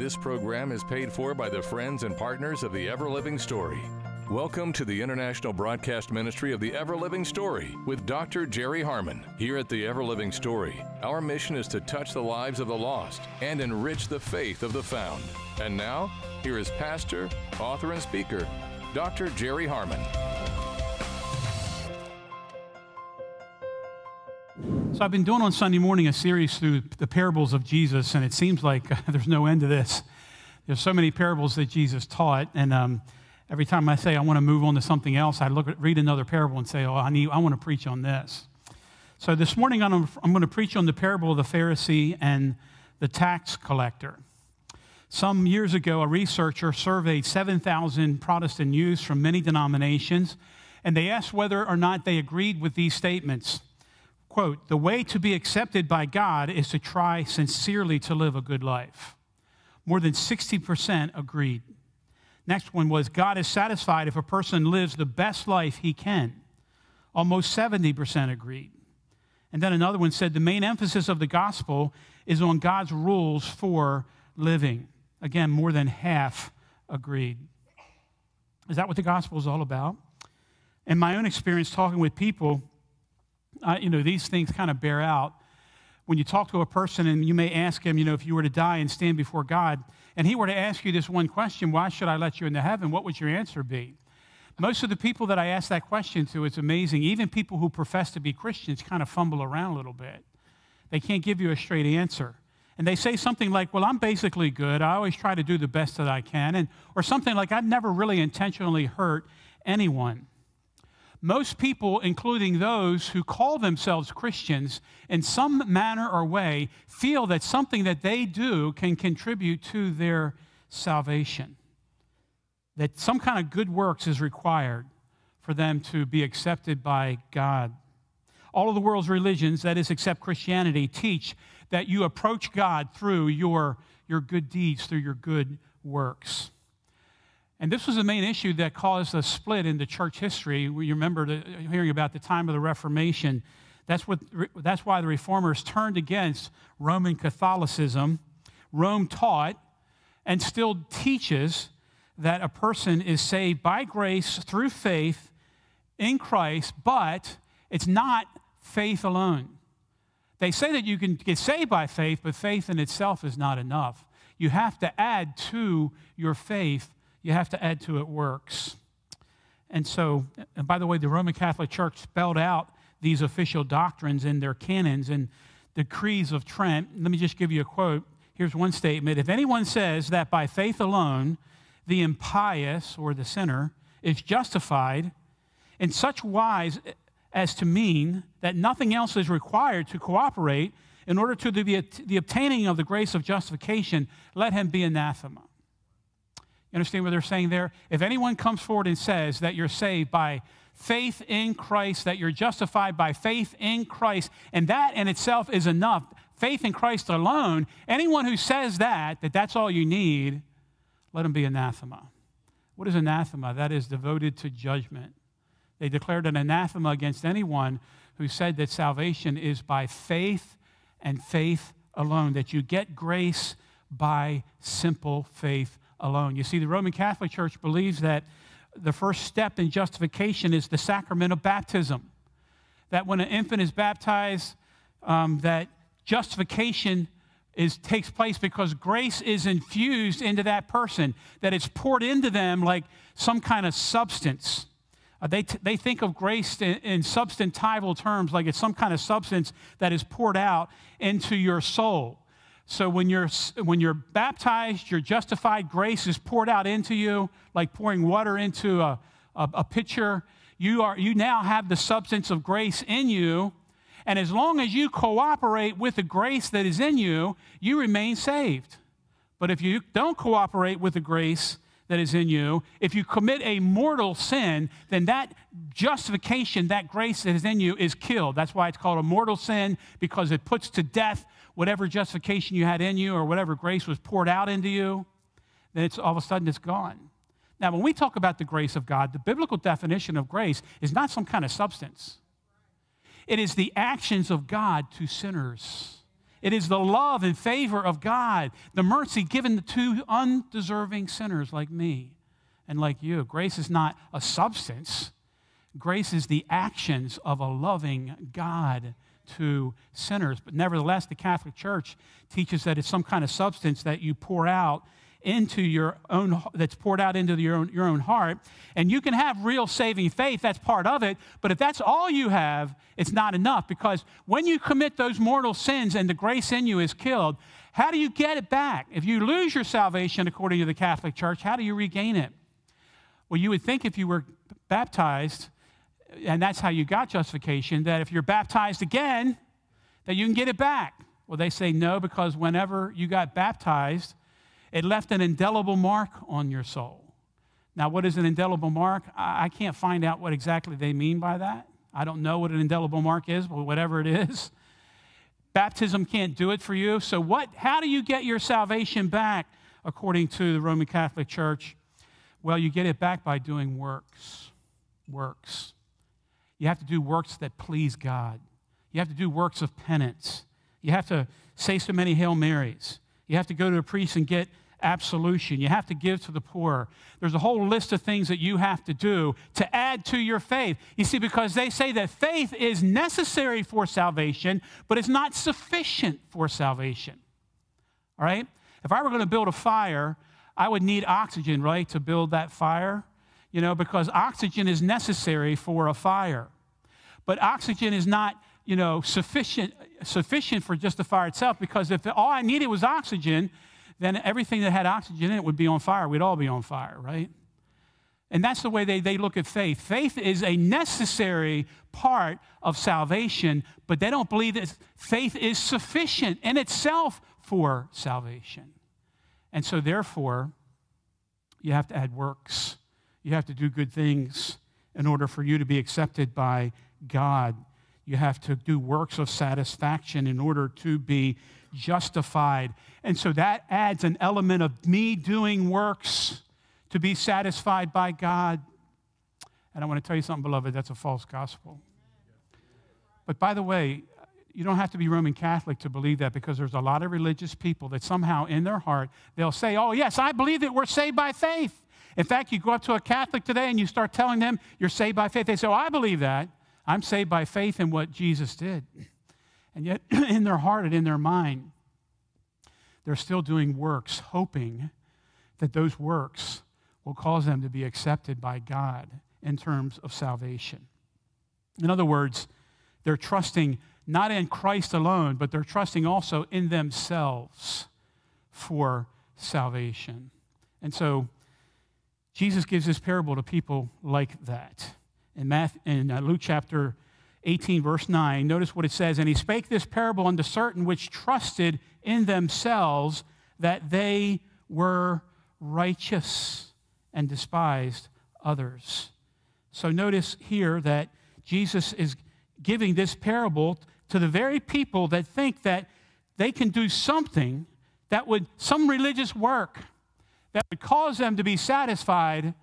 This program is paid for by the friends and partners of the Everliving Story. Welcome to the International Broadcast Ministry of the Everliving Story with Dr. Jerry Harmon. Here at the Everliving Story, our mission is to touch the lives of the lost and enrich the faith of the found. And now, here is pastor, author, and speaker, Dr. Jerry Harmon. So, I've been doing on Sunday morning a series through the parables of Jesus, and it seems like there's no end to this. There's so many parables that Jesus taught, and um, every time I say I want to move on to something else, I look at, read another parable and say, "Oh, I need, I want to preach on this." So this morning I'm, I'm going to preach on the parable of the Pharisee and the tax collector. Some years ago, a researcher surveyed 7,000 Protestant youths from many denominations, and they asked whether or not they agreed with these statements. Quote, the way to be accepted by God is to try sincerely to live a good life. More than 60% agreed. Next one was God is satisfied if a person lives the best life he can. Almost 70% agreed. And then another one said the main emphasis of the gospel is on God's rules for living. Again, more than half agreed. Is that what the gospel is all about? In my own experience talking with people, uh, you know, these things kind of bear out. When you talk to a person and you may ask him, you know, if you were to die and stand before God, and he were to ask you this one question, why should I let you into heaven? What would your answer be? Most of the people that I ask that question to, it's amazing. Even people who profess to be Christians kind of fumble around a little bit. They can't give you a straight answer. And they say something like, Well, I'm basically good. I always try to do the best that I can. And, or something like, I've never really intentionally hurt anyone. Most people, including those who call themselves Christians, in some manner or way, feel that something that they do can contribute to their salvation. That some kind of good works is required for them to be accepted by God. All of the world's religions, that is, except Christianity, teach that you approach God through your, your good deeds, through your good works. And this was the main issue that caused a split in the church history. You remember the, hearing about the time of the Reformation. That's, what, that's why the reformers turned against Roman Catholicism. Rome taught and still teaches that a person is saved by grace through faith in Christ, but it's not faith alone. They say that you can get saved by faith, but faith in itself is not enough. You have to add to your faith you have to add to it works. And so, and by the way, the Roman Catholic Church spelled out these official doctrines in their canons and the creeds of Trent. Let me just give you a quote. Here's one statement If anyone says that by faith alone the impious or the sinner is justified in such wise as to mean that nothing else is required to cooperate in order to the, the obtaining of the grace of justification, let him be anathema. You understand what they're saying there? If anyone comes forward and says that you're saved by faith in Christ, that you're justified by faith in Christ, and that in itself is enough, faith in Christ alone, anyone who says that, that that's all you need, let him be anathema. What is anathema? That is devoted to judgment. They declared an anathema against anyone who said that salvation is by faith and faith alone, that you get grace by simple faith alone. You see, the Roman Catholic Church believes that the first step in justification is the sacrament of baptism. That when an infant is baptized, um, that justification is, takes place because grace is infused into that person, that it's poured into them like some kind of substance. Uh, they, they think of grace in, in substantival terms, like it's some kind of substance that is poured out into your soul. So when you're, when you're baptized, you're justified, grace is poured out into you, like pouring water into a, a, a pitcher. You, are, you now have the substance of grace in you. And as long as you cooperate with the grace that is in you, you remain saved. But if you don't cooperate with the grace that is in you, if you commit a mortal sin, then that justification, that grace that is in you, is killed. That's why it's called a mortal sin, because it puts to death whatever justification you had in you or whatever grace was poured out into you, then it's all of a sudden it's gone. Now, when we talk about the grace of God, the biblical definition of grace is not some kind of substance. It is the actions of God to sinners. it is the love and favor of God, the mercy given to undeserving sinners like me and like you. Grace is not a substance, grace is the actions of a loving God to sinners. But nevertheless, the Catholic Church teaches that it's some kind of substance that you pour out into your own that's poured out into your own, your own heart. And you can have real saving faith that's part of it. But if that's all you have it's not enough because when you commit those mortal sins and the grace in you is killed how do you get it back? If you lose your salvation according to the catholic church how do you regain it? Well you would think if you were baptized and that's how you got justification that if you're baptized again that you can get it back well they say no because whenever you got baptized it left an indelible mark on your soul. Now, what is an indelible mark? I can't find out what exactly they mean by that. I don't know what an indelible mark is, but whatever it is. Baptism can't do it for you. So, what, how do you get your salvation back according to the Roman Catholic Church? Well, you get it back by doing works. Works. You have to do works that please God. You have to do works of penance. You have to say so many Hail Marys. You have to go to a priest and get absolution. You have to give to the poor. There's a whole list of things that you have to do to add to your faith. You see, because they say that faith is necessary for salvation, but it's not sufficient for salvation. All right? If I were going to build a fire, I would need oxygen, right, to build that fire, you know, because oxygen is necessary for a fire. But oxygen is not you know, sufficient, sufficient for just the fire itself because if all I needed was oxygen, then everything that had oxygen in it would be on fire. We'd all be on fire, right? And that's the way they, they look at faith. Faith is a necessary part of salvation, but they don't believe that faith is sufficient in itself for salvation. And so, therefore, you have to add works. You have to do good things in order for you to be accepted by God. You have to do works of satisfaction in order to be justified. And so that adds an element of me doing works to be satisfied by God. And I want to tell you something, beloved, that's a false gospel. But by the way, you don't have to be Roman Catholic to believe that because there's a lot of religious people that somehow in their heart they'll say, Oh, yes, I believe that we're saved by faith. In fact, you go up to a Catholic today and you start telling them you're saved by faith. They say, Oh, I believe that. I'm saved by faith in what Jesus did. And yet, in their heart and in their mind, they're still doing works, hoping that those works will cause them to be accepted by God in terms of salvation. In other words, they're trusting not in Christ alone, but they're trusting also in themselves for salvation. And so Jesus gives this parable to people like that. In, Matthew, in uh, Luke chapter 18, verse 9, notice what it says. And he spake this parable unto certain which trusted in themselves that they were righteous and despised others. So notice here that Jesus is giving this parable to the very people that think that they can do something that would, some religious work that would cause them to be satisfied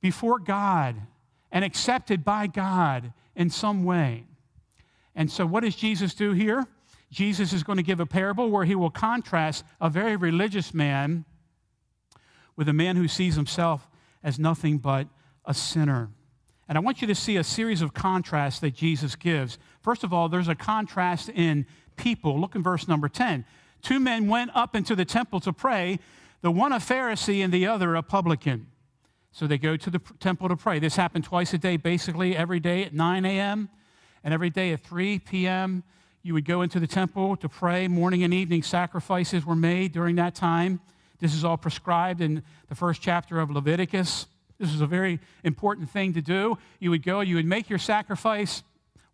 before God and accepted by God in some way. And so, what does Jesus do here? Jesus is going to give a parable where he will contrast a very religious man with a man who sees himself as nothing but a sinner. And I want you to see a series of contrasts that Jesus gives. First of all, there's a contrast in people. Look in verse number 10. Two men went up into the temple to pray, the one a Pharisee and the other a publican. So they go to the temple to pray. This happened twice a day, basically every day at 9 a.m. and every day at 3 p.m. You would go into the temple to pray. Morning and evening sacrifices were made during that time. This is all prescribed in the first chapter of Leviticus. This is a very important thing to do. You would go, you would make your sacrifice.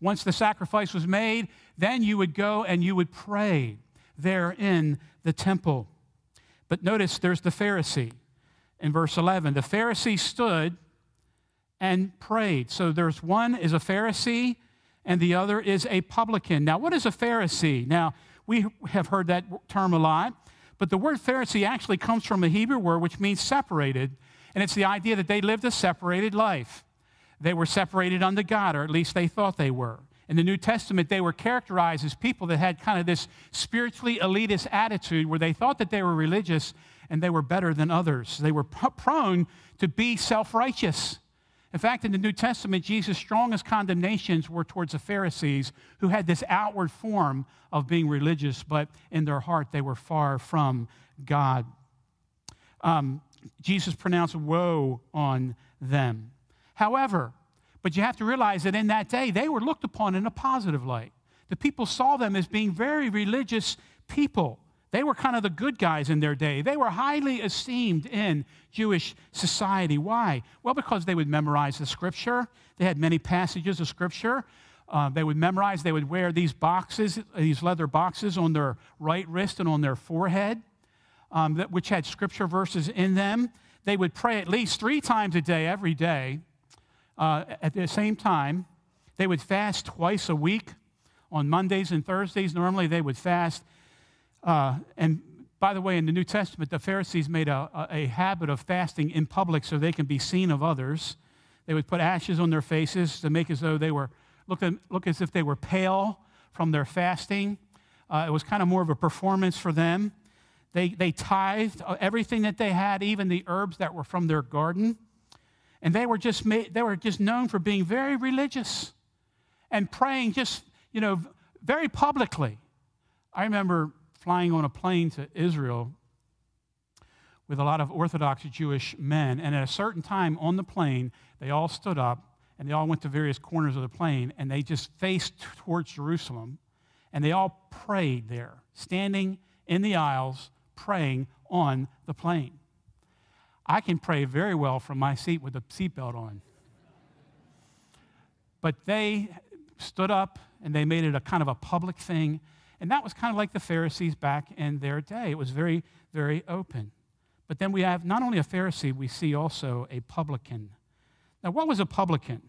Once the sacrifice was made, then you would go and you would pray there in the temple. But notice there's the Pharisee in verse 11. The Pharisee stood and prayed. So there's one is a Pharisee and the other is a publican. Now, what is a Pharisee? Now, we have heard that term a lot, but the word Pharisee actually comes from a Hebrew word which means separated, and it's the idea that they lived a separated life. They were separated unto God, or at least they thought they were. In the New Testament, they were characterized as people that had kind of this spiritually elitist attitude where they thought that they were religious and they were better than others. They were prone to be self righteous. In fact, in the New Testament, Jesus' strongest condemnations were towards the Pharisees who had this outward form of being religious, but in their heart they were far from God. Um, Jesus pronounced woe on them. However, but you have to realize that in that day, they were looked upon in a positive light. The people saw them as being very religious people. They were kind of the good guys in their day. They were highly esteemed in Jewish society. Why? Well, because they would memorize the scripture. They had many passages of scripture. Uh, they would memorize, they would wear these boxes, these leather boxes on their right wrist and on their forehead, um, that, which had scripture verses in them. They would pray at least three times a day, every day, uh, at the same time. They would fast twice a week on Mondays and Thursdays. Normally, they would fast uh, and by the way, in the New Testament, the Pharisees made a, a, habit of fasting in public so they can be seen of others. They would put ashes on their faces to make as though they were, look, look as if they were pale from their fasting. Uh, it was kind of more of a performance for them. They, they tithed everything that they had, even the herbs that were from their garden. And they were just, they were just known for being very religious and praying just, you know, very publicly. I remember flying on a plane to Israel with a lot of Orthodox Jewish men. And at a certain time on the plane, they all stood up and they all went to various corners of the plane and they just faced towards Jerusalem and they all prayed there, standing in the aisles, praying on the plane. I can pray very well from my seat with a seatbelt on. But they stood up and they made it a kind of a public thing and that was kind of like the Pharisees back in their day. It was very, very open. But then we have not only a Pharisee, we see also a publican. Now, what was a publican?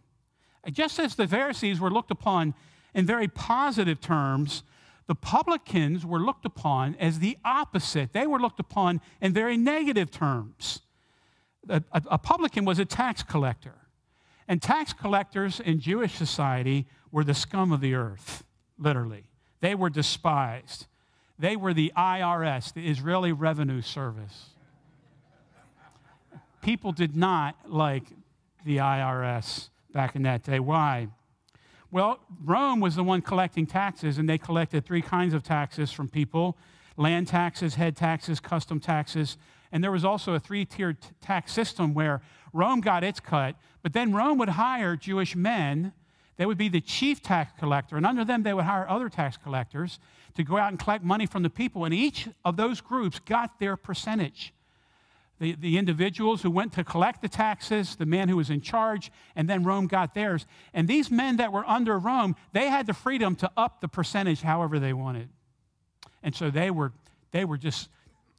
Just as the Pharisees were looked upon in very positive terms, the publicans were looked upon as the opposite. They were looked upon in very negative terms. A, a, publican was a tax collector. And tax collectors in Jewish society were the scum of the earth, literally. They were despised. They were the IRS, the Israeli Revenue Service. People did not like the IRS back in that day. Why? Well, Rome was the one collecting taxes, and they collected three kinds of taxes from people land taxes, head taxes, custom taxes. And there was also a three tiered tax system where Rome got its cut, but then Rome would hire Jewish men they would be the chief tax collector, and under them, they would hire other tax collectors to go out and collect money from the people. And each of those groups got their percentage. The, the individuals who went to collect the taxes, the man who was in charge, and then Rome got theirs. And these men that were under Rome, they had the freedom to up the percentage however they wanted. And so they were, they were just,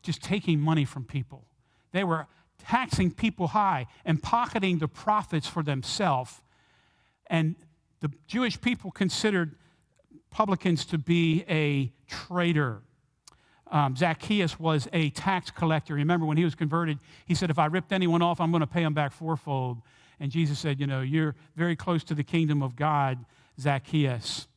just taking money from people. They were taxing people high and pocketing the profits for themselves. And the Jewish people considered publicans to be a traitor. Um, Zacchaeus was a tax collector. Remember, when he was converted, he said, If I ripped anyone off, I'm going to pay him back fourfold. And Jesus said, You know, you're very close to the kingdom of God, Zacchaeus.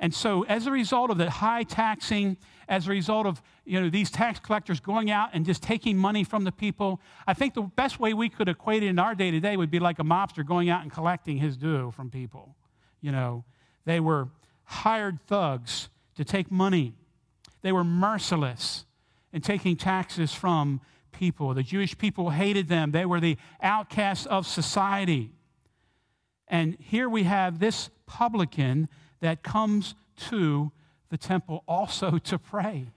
And so, as a result of the high taxing, as a result of you know, these tax collectors going out and just taking money from the people, I think the best way we could equate it in our day to day would be like a mobster going out and collecting his due from people. You know, they were hired thugs to take money. They were merciless in taking taxes from people. The Jewish people hated them. They were the outcasts of society. And here we have this publican that comes to the temple also to pray.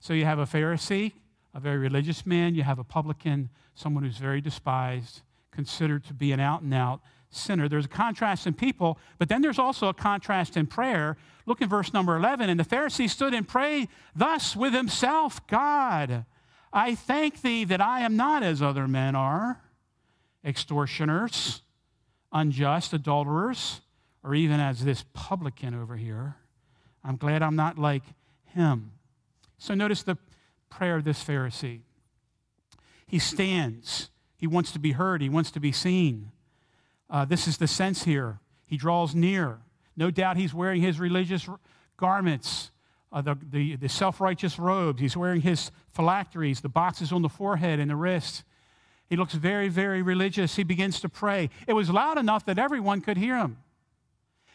So you have a Pharisee, a very religious man, you have a publican, someone who's very despised, considered to be an out and out sinner. There's a contrast in people, but then there's also a contrast in prayer. Look in verse number 11. And the Pharisee stood and prayed thus with himself God, I thank thee that I am not as other men are, extortioners, unjust, adulterers, or even as this publican over here. I'm glad I'm not like him. So notice the prayer of this Pharisee. He stands. He wants to be heard. He wants to be seen. Uh, this is the sense here. He draws near. No doubt he's wearing his religious garments, uh, the, the, the self righteous robes. He's wearing his phylacteries, the boxes on the forehead and the wrist. He looks very, very religious. He begins to pray. It was loud enough that everyone could hear him.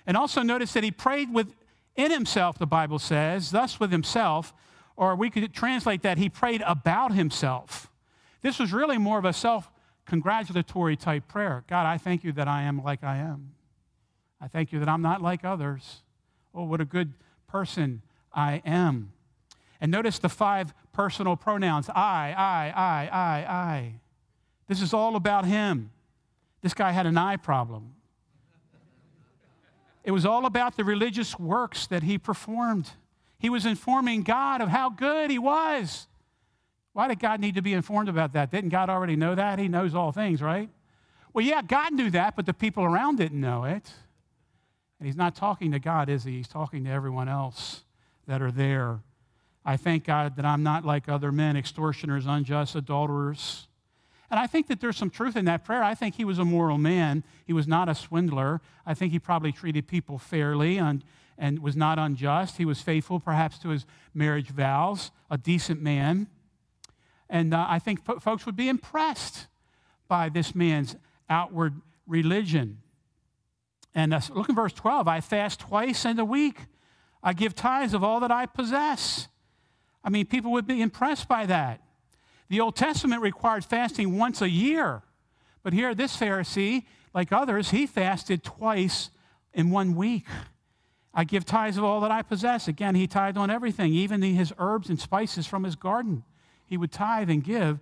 And also notice that he prayed within himself, the Bible says, thus with himself, or we could translate that he prayed about himself. This was really more of a self congratulatory type prayer. God, I thank you that I am like I am. I thank you that I'm not like others. Oh, what a good person I am. And notice the five personal pronouns I, I, I, I, I. This is all about him. This guy had an eye problem. It was all about the religious works that he performed. He was informing God of how good he was. Why did God need to be informed about that? Didn't God already know that? He knows all things, right? Well, yeah, God knew that, but the people around didn't know it. And he's not talking to God, is he? He's talking to everyone else that are there. I thank God that I'm not like other men, extortioners, unjust, adulterers. And I think that there's some truth in that prayer. I think he was a moral man. He was not a swindler. I think he probably treated people fairly and, and was not unjust. He was faithful, perhaps, to his marriage vows, a decent man. And uh, I think f- folks would be impressed by this man's outward religion. And uh, look in verse 12 I fast twice in a week, I give tithes of all that I possess. I mean, people would be impressed by that. The Old Testament required fasting once a year. But here, this Pharisee, like others, he fasted twice in one week. I give tithes of all that I possess. Again, he tithed on everything, even his herbs and spices from his garden he would tithe and give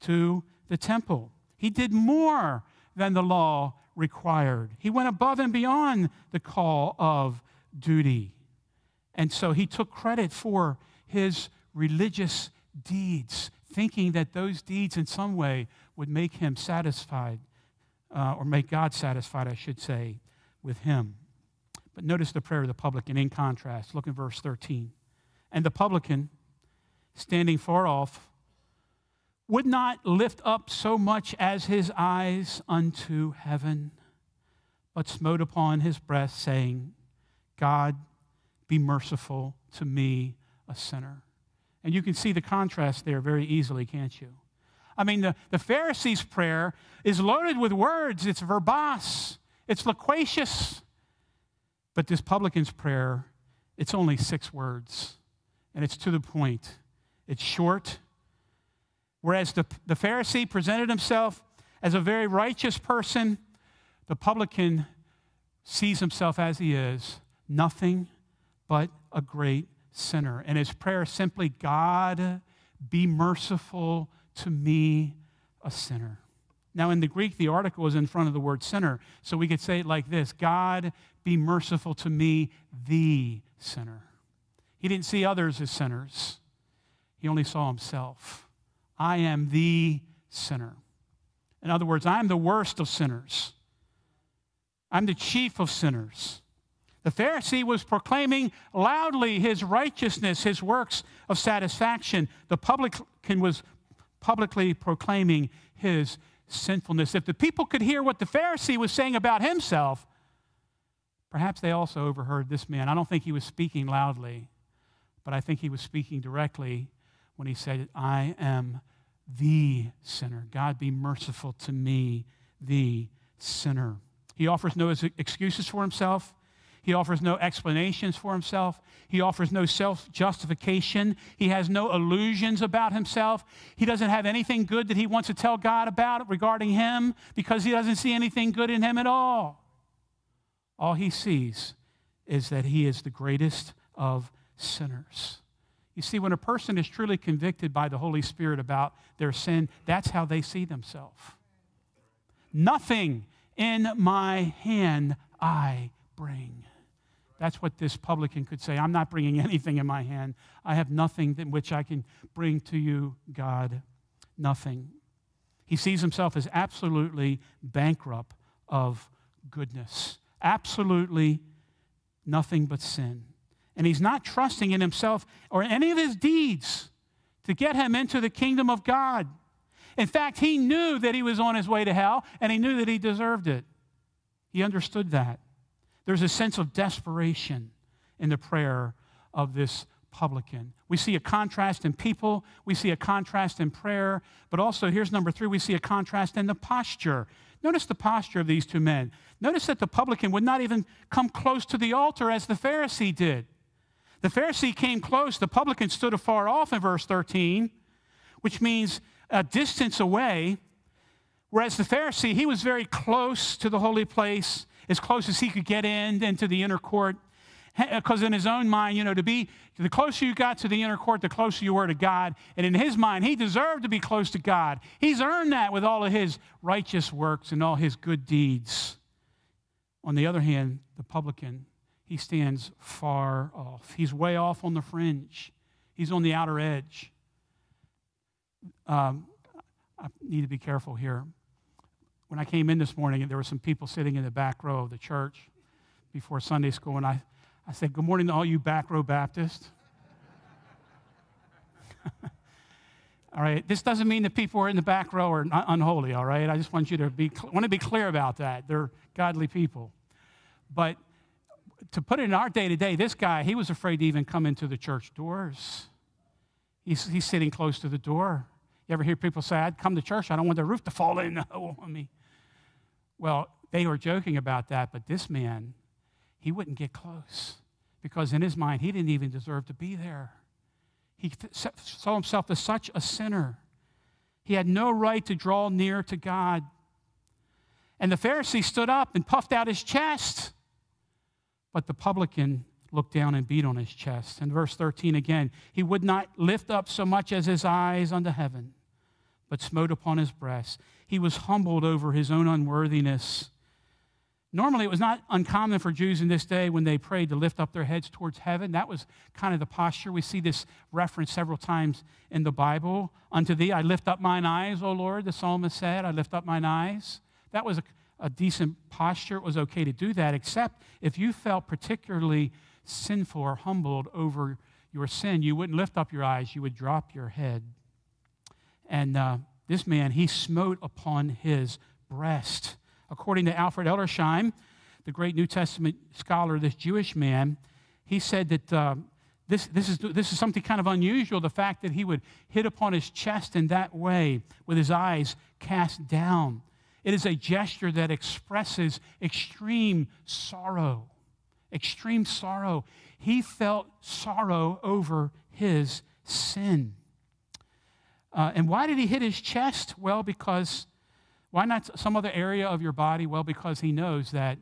to the temple. He did more than the law required. He went above and beyond the call of duty. And so he took credit for his religious deeds, thinking that those deeds in some way would make him satisfied, uh, or make God satisfied, I should say, with him. But notice the prayer of the publican in contrast. Look in verse 13. And the publican, standing far off, would not lift up so much as his eyes unto heaven, but smote upon his breast, saying, God, be merciful to me, a sinner. And you can see the contrast there very easily, can't you? I mean, the, the Pharisees' prayer is loaded with words, it's verbose, it's loquacious. But this publican's prayer, it's only six words, and it's to the point. It's short, Whereas the, the Pharisee presented himself as a very righteous person, the publican sees himself as he is, nothing but a great sinner. And his prayer simply, God, be merciful to me, a sinner. Now, in the Greek, the article is in front of the word sinner. So we could say it like this God, be merciful to me, the sinner. He didn't see others as sinners, he only saw himself. I am the sinner. In other words, I'm the worst of sinners. I'm the chief of sinners. The Pharisee was proclaiming loudly his righteousness, his works of satisfaction. The publican was publicly proclaiming his sinfulness. If the people could hear what the Pharisee was saying about himself, perhaps they also overheard this man. I don't think he was speaking loudly, but I think he was speaking directly when he said, I am the sinner. God, be merciful to me, the sinner. He offers no excuses for himself. He offers no explanations for himself. He offers no self justification. He has no illusions about himself. He doesn't have anything good that he wants to tell God about regarding him because he doesn't see anything good in him at all. All he sees is that he is the greatest of sinners. You see, when a person is truly convicted by the Holy Spirit about their sin, that's how they see themselves. Nothing in my hand I bring. That's what this publican could say. I'm not bringing anything in my hand. I have nothing in which I can bring to you, God. Nothing. He sees himself as absolutely bankrupt of goodness, absolutely nothing but sin and he's not trusting in himself or any of his deeds to get him into the kingdom of God. In fact, he knew that he was on his way to hell and he knew that he deserved it. He understood that. There's a sense of desperation in the prayer of this publican. We see a contrast in people, we see a contrast in prayer, but also here's number three we see a contrast in the posture. Notice the posture of these two men. Notice that the publican would not even come close to the altar as the Pharisee did. The Pharisee came close, the publican stood afar off in verse 13, which means a distance away. Whereas the Pharisee, he was very close to the holy place, as close as he could get in into the inner court because in his own mind, you know, to be the closer you got to the inner court, the closer you were to God. And in his mind, he deserved to be close to God. He's earned that with all of his righteous works and all his good deeds. On the other hand, the publican, he stands far off. He's way off on the fringe. He's on the outer edge. Um, I need to be careful here. When I came in this morning, and there were some people sitting in the back row of the church before Sunday school, and I I said, Good morning to all you back row Baptists. all right, this doesn't mean that people who are in the back row are unholy, all right? I just want you to be, want to be clear about that. They're godly people. But to put it in our day to day, this guy, he was afraid to even come into the church doors. He's, he's sitting close to the door. You ever hear people say, I'd come to church, I don't want the roof to fall in oh, on me. Well, they were joking about that, but this man, he wouldn't get close because in his mind, he didn't even deserve to be there. He saw himself as such a sinner. He had no right to draw near to God. And the Pharisee stood up and puffed out his chest. But the publican looked down and beat on his chest. In verse 13 again, he would not lift up so much as his eyes unto heaven, but smote upon his breast. He was humbled over his own unworthiness Normally, it was not uncommon for Jews in this day when they prayed to lift up their heads towards heaven. That was kind of the posture. We see this reference several times in the Bible. Unto thee I lift up mine eyes, O Lord, the psalmist said. I lift up mine eyes. That was a, a decent posture. It was okay to do that, except if you felt particularly sinful or humbled over your sin, you wouldn't lift up your eyes, you would drop your head. And uh, this man, he smote upon his breast. According to Alfred Edersheim, the great New Testament scholar, this Jewish man, he said that uh, this, this, is, this is something kind of unusual the fact that he would hit upon his chest in that way with his eyes cast down. It is a gesture that expresses extreme sorrow. Extreme sorrow. He felt sorrow over his sin. Uh, and why did he hit his chest? Well, because why not some other area of your body? Well, because he knows that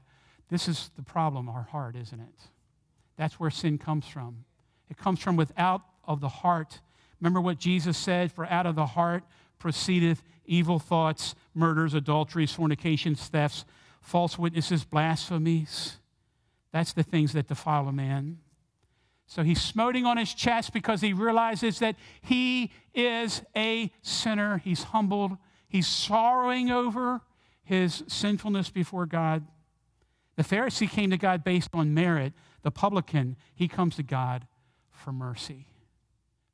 this is the problem, our heart, isn't it? That's where sin comes from. It comes from without of the heart. Remember what Jesus said, for out of the heart proceedeth evil thoughts, murders, adulteries, fornications, thefts, false witnesses, blasphemies. That's the things that defile a man. So he's smoting on his chest because he realizes that he is a sinner. He's humbled He's sorrowing over his sinfulness before God. The Pharisee came to God based on merit. The publican, he comes to God for mercy.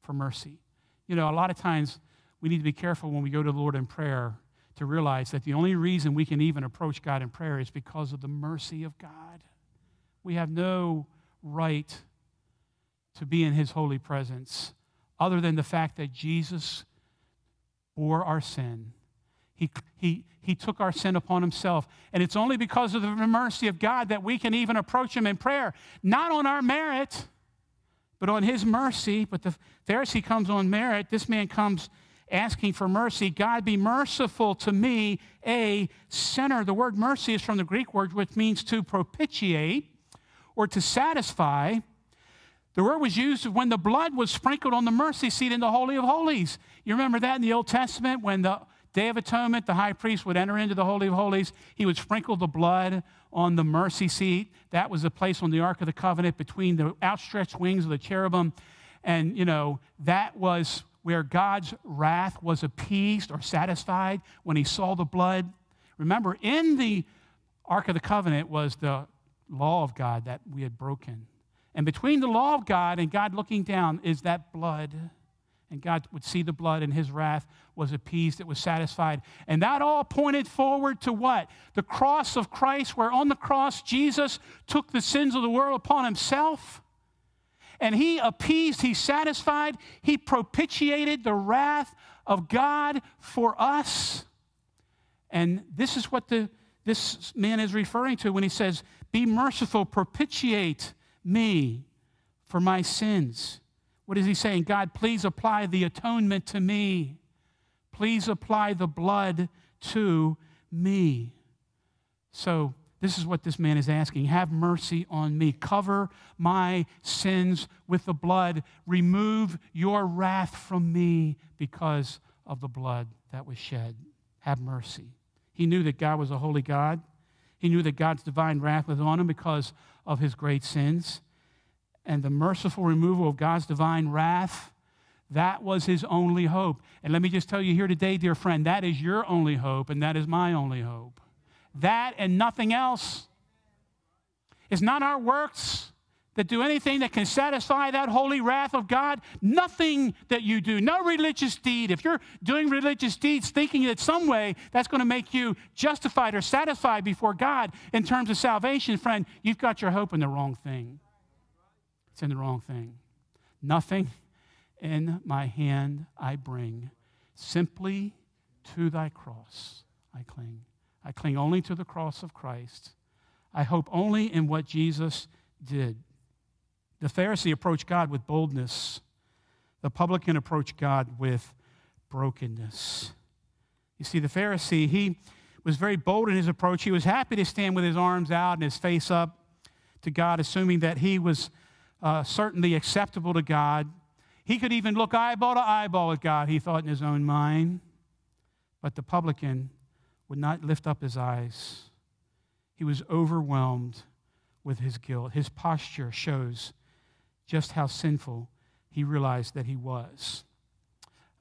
For mercy. You know, a lot of times we need to be careful when we go to the Lord in prayer to realize that the only reason we can even approach God in prayer is because of the mercy of God. We have no right to be in his holy presence other than the fact that Jesus bore our sin he, he, he took our sin upon himself. And it's only because of the mercy of God that we can even approach him in prayer, not on our merit, but on his mercy. But the Pharisee comes on merit. This man comes asking for mercy. God, be merciful to me, a sinner. The word mercy is from the Greek word, which means to propitiate or to satisfy. The word was used when the blood was sprinkled on the mercy seat in the Holy of Holies. You remember that in the Old Testament when the Day of Atonement, the high priest would enter into the Holy of Holies. He would sprinkle the blood on the mercy seat. That was the place on the Ark of the Covenant between the outstretched wings of the cherubim. And, you know, that was where God's wrath was appeased or satisfied when he saw the blood. Remember, in the Ark of the Covenant was the law of God that we had broken. And between the law of God and God looking down is that blood. And God would see the blood, and his wrath was appeased, it was satisfied. And that all pointed forward to what? The cross of Christ, where on the cross Jesus took the sins of the world upon himself. And he appeased, he satisfied, he propitiated the wrath of God for us. And this is what the, this man is referring to when he says, Be merciful, propitiate me for my sins. What is he saying? God, please apply the atonement to me. Please apply the blood to me. So, this is what this man is asking Have mercy on me. Cover my sins with the blood. Remove your wrath from me because of the blood that was shed. Have mercy. He knew that God was a holy God. He knew that God's divine wrath was on him because of his great sins and the merciful removal of God's divine wrath, that was his only hope. And let me just tell you here today, dear friend, that is your only hope, and that is my only hope. That and nothing else. It's not our works that do anything that can satisfy that holy wrath of God. Nothing that you do, no religious deed. If you're doing religious deeds thinking that some way that's going to make you justified or satisfied before God in terms of salvation, friend, you've got your hope in the wrong thing. It's in the wrong thing. Nothing in my hand I bring, simply to thy cross I cling. I cling only to the cross of Christ. I hope only in what Jesus did. The Pharisee approached God with boldness. The publican approached God with brokenness. You see, the Pharisee, he was very bold in his approach. He was happy to stand with his arms out and his face up to God, assuming that he was uh, certainly acceptable to God. He could even look eyeball to eyeball with God, he thought in his own mind. But the publican would not lift up his eyes. He was overwhelmed with his guilt. His posture shows just how sinful he realized that he was.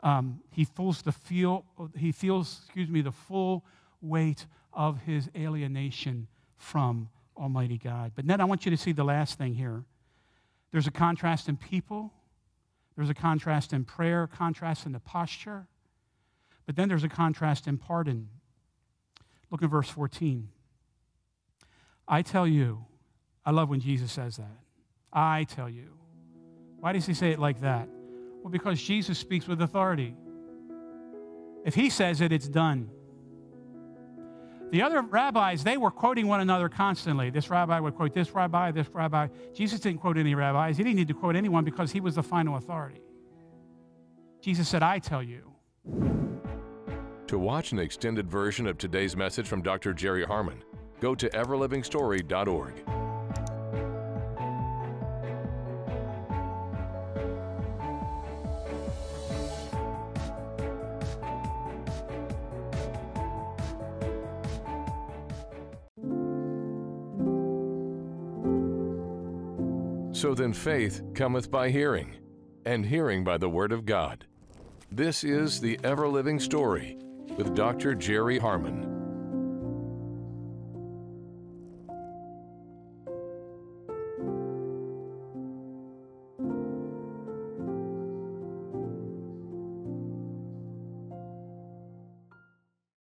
Um, he feels the feel, he feels, excuse me, the full weight of his alienation from Almighty God. But then I want you to see the last thing here. There's a contrast in people, there's a contrast in prayer, contrast in the posture, but then there's a contrast in pardon. Look at verse 14. I tell you, I love when Jesus says that. I tell you. Why does he say it like that? Well, because Jesus speaks with authority. If he says it, it's done. The other rabbis, they were quoting one another constantly. This rabbi would quote this rabbi, this rabbi. Jesus didn't quote any rabbis. He didn't need to quote anyone because he was the final authority. Jesus said, I tell you. To watch an extended version of today's message from Dr. Jerry Harmon, go to everlivingstory.org. So then faith cometh by hearing, and hearing by the Word of God. This is the Everliving Story with Dr. Jerry Harmon.